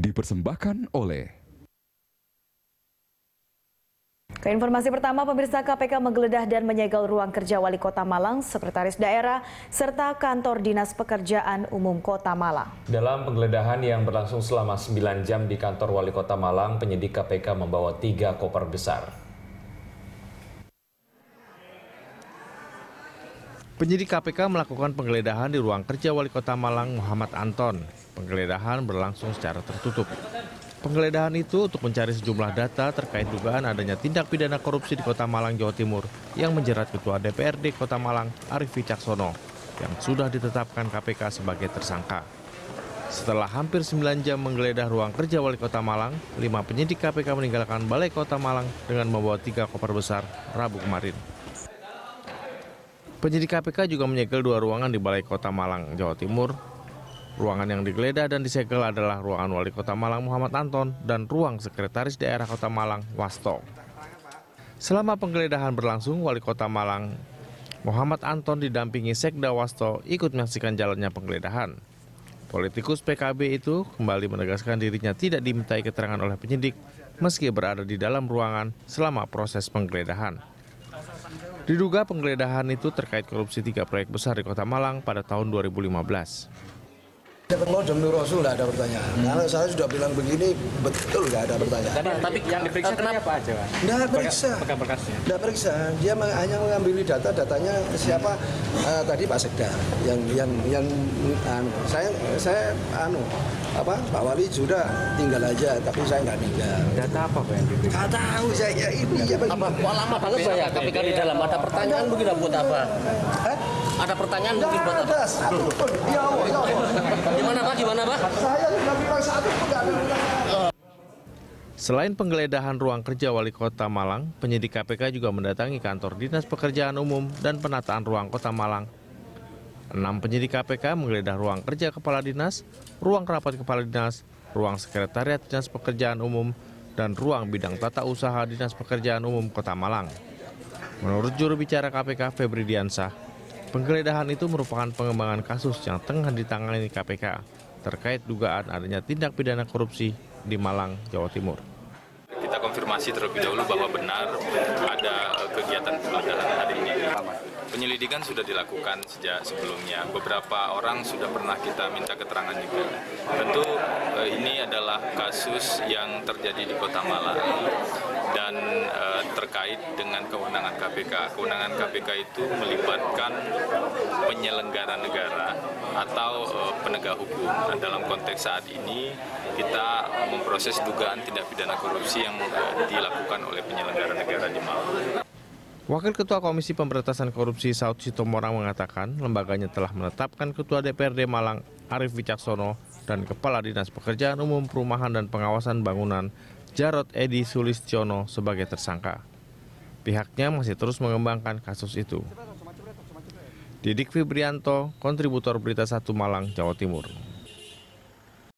dipersembahkan oleh Keinformasi pertama, pemirsa KPK menggeledah dan menyegel ruang kerja Wali Kota Malang, Sekretaris Daerah, serta kantor Dinas Pekerjaan Umum Kota Malang. Dalam penggeledahan yang berlangsung selama 9 jam di kantor Wali Kota Malang, penyidik KPK membawa tiga koper besar. Penyidik KPK melakukan penggeledahan di ruang kerja Wali Kota Malang Muhammad Anton. Penggeledahan berlangsung secara tertutup. Penggeledahan itu untuk mencari sejumlah data terkait dugaan adanya tindak pidana korupsi di Kota Malang, Jawa Timur yang menjerat Ketua DPRD Kota Malang, Arif Wicaksono, yang sudah ditetapkan KPK sebagai tersangka. Setelah hampir 9 jam menggeledah ruang kerja Wali Kota Malang, lima penyidik KPK meninggalkan Balai Kota Malang dengan membawa tiga koper besar Rabu kemarin. Penyidik KPK juga menyegel dua ruangan di Balai Kota Malang, Jawa Timur Ruangan yang digeledah dan disegel adalah ruangan Wali Kota Malang Muhammad Anton dan ruang Sekretaris Daerah Kota Malang Wasto. Selama penggeledahan berlangsung, Wali Kota Malang Muhammad Anton didampingi Sekda Wasto ikut menyaksikan jalannya penggeledahan. Politikus PKB itu kembali menegaskan dirinya tidak dimintai keterangan oleh penyidik meski berada di dalam ruangan selama proses penggeledahan. Diduga penggeledahan itu terkait korupsi tiga proyek besar di Kota Malang pada tahun 2015. Allah demi Rasul tidak ada pertanyaan. Hmm. Saya sudah bilang begini, betul tidak ada pertanyaan. Tapi, tapi yang diperiksa kenapa apa aja? Tidak periksa. Tidak periksa. Dia hanya mengambil data, datanya siapa uh, tadi Pak Sekda yang yang yang uh, saya saya anu apa Pak Wali sudah tinggal aja, tapi saya nggak tinggal. Data apa Pak yang diperiksa? Nggak tahu saya ini ya Apa? lama banget Pak ya? Tapi kan di dalam ada pertanyaan mungkin buat apa? Hah? Ada pertanyaan mungkin buat apa? Satu pun. Ya Allah, ya Allah. Gimana Pak? Gimana Pak? Saya sudah bilang satu pun Selain penggeledahan ruang kerja Wali Kota Malang, penyidik KPK juga mendatangi kantor Dinas Pekerjaan Umum dan Penataan Ruang Kota Malang. Enam penyidik KPK menggeledah ruang kerja Kepala Dinas, ruang rapat Kepala Dinas, ruang Sekretariat Dinas Pekerjaan Umum, dan ruang bidang tata usaha Dinas Pekerjaan Umum Kota Malang. Menurut juru bicara KPK Febri Diansah, Penggeledahan itu merupakan pengembangan kasus yang tengah ditangani KPK terkait dugaan adanya tindak pidana korupsi di Malang, Jawa Timur. Kita konfirmasi terlebih dahulu bahwa benar ada kegiatan penggeledahan hari ini. Penyelidikan sudah dilakukan sejak sebelumnya. Beberapa orang sudah pernah kita minta keterangan juga. Tentu eh, ini adalah kasus yang terjadi di Kota Malang dan uh, terkait dengan kewenangan KPK. Kewenangan KPK itu melibatkan penyelenggara negara atau uh, penegak hukum. Nah, dalam konteks saat ini kita memproses dugaan tindak pidana korupsi yang dilakukan oleh penyelenggara negara di Malang. Wakil Ketua Komisi Pemberantasan Korupsi Saud Sitomorang mengatakan lembaganya telah menetapkan Ketua DPRD Malang Arif Wicaksono dan Kepala Dinas Pekerjaan Umum Perumahan dan Pengawasan Bangunan Jarod Edi Sulistiono sebagai tersangka. Pihaknya masih terus mengembangkan kasus itu. Didik Fibrianto, kontributor Berita Satu Malang, Jawa Timur.